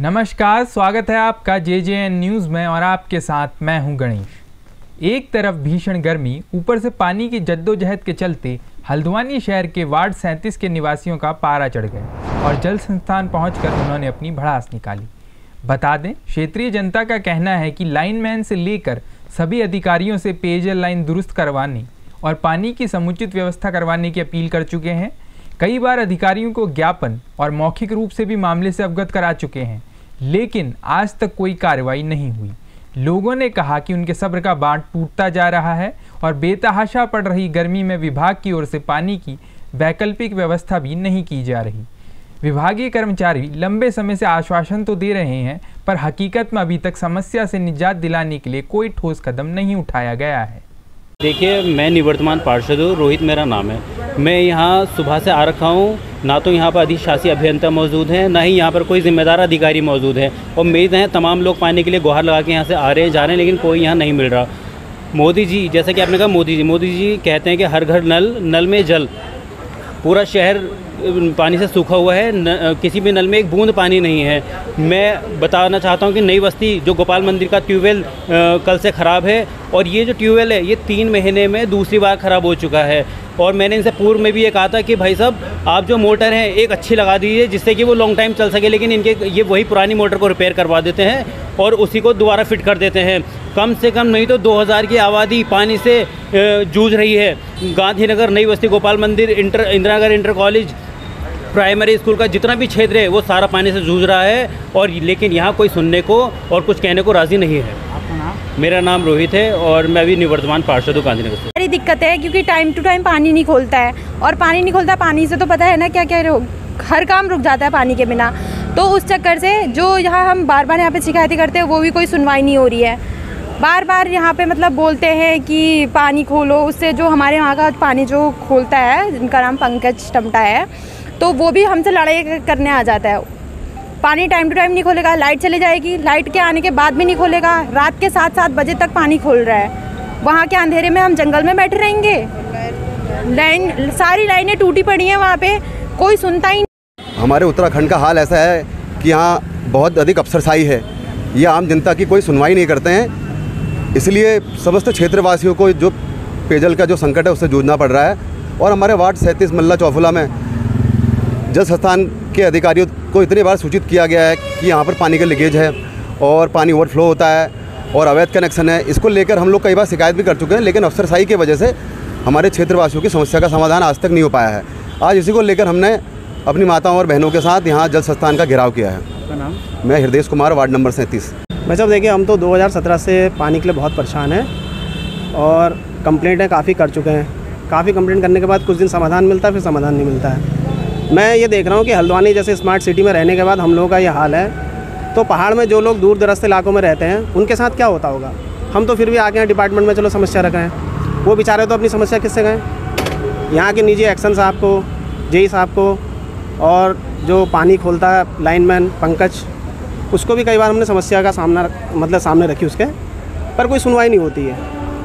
नमस्कार, स्वागत है आपका जे जे एन न्यूज़ में और आपके साथ मैं हूँ गणेश। एक तरफ़ भीषण गर्मी, ऊपर से पानी की जद्दोजहद के चलते हल्द्वानी शहर के वार्ड सैंतीस के निवासियों का पारा चढ़ गया और जल संस्थान पहुंचकर उन्होंने अपनी भड़ास निकाली। बता दें, क्षेत्रीय जनता का कहना है कि लाइनमैन से लेकर सभी अधिकारियों से पेयजल लाइन दुरुस्त करवाने और पानी की समुचित व्यवस्था करवाने की अपील कर चुके हैं। कई बार अधिकारियों को ज्ञापन और मौखिक रूप से भी मामले से अवगत करा चुके हैं। लेकिन आज तक कोई कार्रवाई नहीं हुई। लोगों ने कहा कि उनके सब्र का बांट टूटता जा रहा है और बेतहाशा पड़ रही गर्मी में विभाग की ओर से पानी की वैकल्पिक व्यवस्था भी नहीं की जा रही। विभागीय कर्मचारी लंबे समय से आश्वासन तो दे रहे हैं, पर हकीकत में अभी तक समस्या से निजात दिलाने के लिए कोई ठोस कदम नहीं उठाया गया है। देखिए, मैं निवर्तमान पार्षद हूँ, रोहित मेरा नाम है। मैं यहाँ सुबह से आ रखा हूँ। ना तो यहाँ पर अधिशासी अभियंता मौजूद हैं, ना ही यहाँ पर कोई जिम्मेदार अधिकारी मौजूद है। और उम्मीद है तमाम लोग पानी के लिए गुहार लगा के यहाँ से आ रहे हैं, जा रहे हैं, लेकिन कोई यहाँ नहीं मिल रहा। मोदी जी, जैसा कि आपने कहा, मोदी जी मोदी जी कहते हैं कि हर घर नल नल में जल। पूरा शहर पानी से सूखा हुआ है। न, किसी भी नल में एक बूंद पानी नहीं है। मैं बताना चाहता हूँ कि नई बस्ती जो गोपाल मंदिर का ट्यूबवेल कल से ख़राब है और ये जो ट्यूबवेल है ये तीन महीने में दूसरी बार ख़राब हो चुका है। और मैंने इनसे पूर्व में भी ये कहा था कि भाई साहब आप जो मोटर है एक अच्छी लगा दीजिए जिससे कि वो लॉन्ग टाइम चल सके लेकिन इनके ये वही पुरानी मोटर को रिपेयर करवा देते हैं और उसी को दोबारा फिट कर देते हैं। कम से कम नहीं तो 2000 की आबादी पानी से जूझ रही है। Gandhinagar Nai Basti Gopal Mandir inter Indira Nagar inter college primary school का जितना भी क्षेत्र है वो सारा पानी से जूझ रहा है और लेकिन यहाँ कोई सुनने को और कुछ कहने को राज़ी नहीं है। मेरा नाम रोहित है और मैं अभी निवर्तमान पार्षद हूँ गांधीनगर से। बड़ी दिक्कत है क्योंकि टाइम टू टाइम पानी नहीं खोलता है और पानी नहीं खोलता पानी से तो पता है ना क्या क्या हर काम रुक जाता है पानी के बिना। तो उस चक्कर से जो यहाँ हम बार बार यहाँ पे शिकायतें करते हैं वो भी कोई सुनवाई नहीं हो रही है। बार बार यहाँ पे मतलब बोलते हैं कि पानी खोलो, उससे जो हमारे वहाँ का पानी जो खोलता है, जिनका नाम पंकज टमटा है तो वो भी हमसे लड़ाई करने आ जाता है। पानी टाइम टू टाइम नहीं खोलेगा लाइट चली जाएगी लाइट के आने के बाद भी नहीं खोलेगा, रात के सात सात बजे तक पानी खोल रहा है। वहाँ के अंधेरे में हम जंगल में बैठे रहेंगे। लाइन, सारी लाइनें टूटी पड़ी हैं वहाँ पे, कोई सुनता ही नहीं। हमारे उत्तराखंड का हाल ऐसा है कि यहाँ बहुत अधिक अफसरशाही है। ये आम जनता की कोई सुनवाई नहीं करते हैं। इसलिए समस्त क्षेत्रवासियों को जो पेयजल का जो संकट है उससे जूझना पड़ रहा है। और हमारे वार्ड सैंतीस मल्ला चौफुला में जल संस्थान के अधिकारियों को इतनी बार सूचित किया गया है कि यहाँ पर पानी का लीकेज है और पानी ओवरफ्लो होता है और अवैध कनेक्शन है। इसको लेकर हम लोग कई बार शिकायत भी कर चुके हैं लेकिन अफसरशाही की वजह से हमारे क्षेत्रवासियों की समस्या का समाधान आज तक नहीं हो पाया है। आज इसी को लेकर हमने अपनी माताओं और बहनों के साथ यहाँ जल संस्थान का घेराव किया है। नाम? मैं हृदय कुमार वार्ड नंबर सैंतीस। मैं सब देखिए, हम तो 2017 से पानी के लिए बहुत परेशान हैं और कंप्लेंटें काफ़ी कर चुके हैं। काफ़ी कंप्लेंट करने के बाद कुछ दिन समाधान मिलता है, फिर समाधान नहीं मिलता है। मैं ये देख रहा हूँ कि हल्द्वानी जैसे स्मार्ट सिटी में रहने के बाद हम लोगों का ये हाल है। तो पहाड़ में जो लोग दूर दराज इलाकों में रहते हैं, उनके साथ क्या होता होगा? हम तो फिर भी आके यहाँ डिपार्टमेंट में चलो, समस्या रख हैं। वो बेचारे तो अपनी समस्या किससे गए यहाँ के निजी एक्शन साहब को, जेई साहब को, और जो पानी खोलता है, लाइनमैन पंकज उसको भी कई बार हमने समस्या का सामना मतलब सामने रखी उसके, पर कोई सुनवाई नहीं होती है।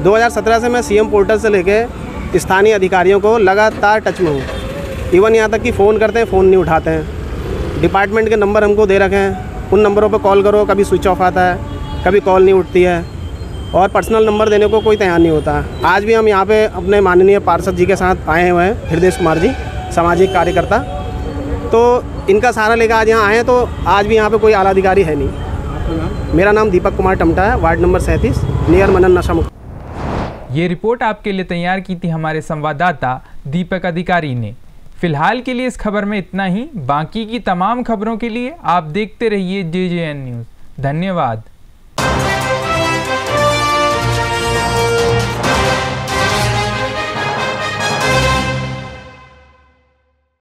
2017 से मैं सीएम पोर्टल से लेके स्थानीय अधिकारियों को लगातार टच में हूँ। इवन यहाँ तक कि फ़ोन करते हैं फ़ोन नहीं उठाते हैं। डिपार्टमेंट के नंबर हमको दे रखे हैं। उन नंबरों पर कॉल करो, कभी स्विच ऑफ़ आता है, कभी कॉल नहीं उठती है। और पर्सनल नंबर देने को कोई तैयार नहीं होता। आज भी हम यहाँ पे अपने माननीय पार्षद जी के साथ आए हुए हैं हृदय कुमार जी, सामाजिक कार्यकर्ता। तो इनका सहारा लेकर आज यहाँ आए हैं तो आज भी यहाँ पे कोई आला अधिकारी है नहीं। मेरा नाम दीपक कुमार टमटा है, वार्ड नंबर सैंतीस, नियर मनन नशा मुक्त ये रिपोर्ट आपके लिए तैयार की थी हमारे संवाददाता दीपक अधिकारी ने। फ़िलहाल के लिए इस खबर में इतना ही, बाकी की तमाम खबरों के लिए आप देखते रहिए जे जे एन न्यूज़। धन्यवाद।